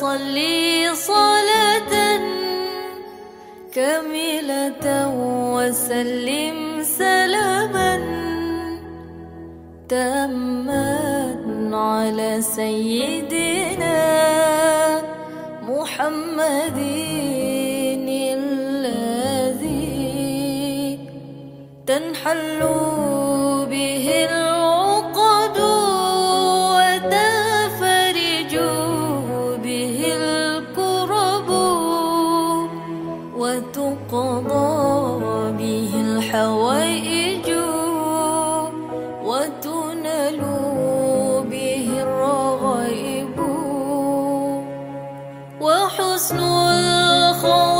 صلي صلاة كاملة وسلم سلاما تاما على سيدنا محمد الذي تنحل به العقد وتقضى به الحوائج وتنال به الرغائب. وحسن الخواتيم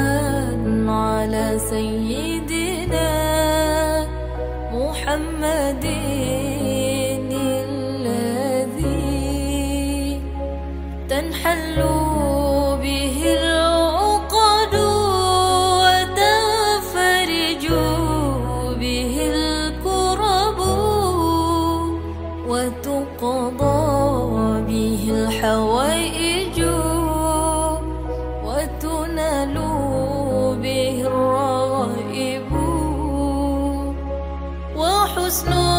سيدنا محمد الذي تنحل به العقد وتنفرج به الكرب وتقضى به الحوائج وحسن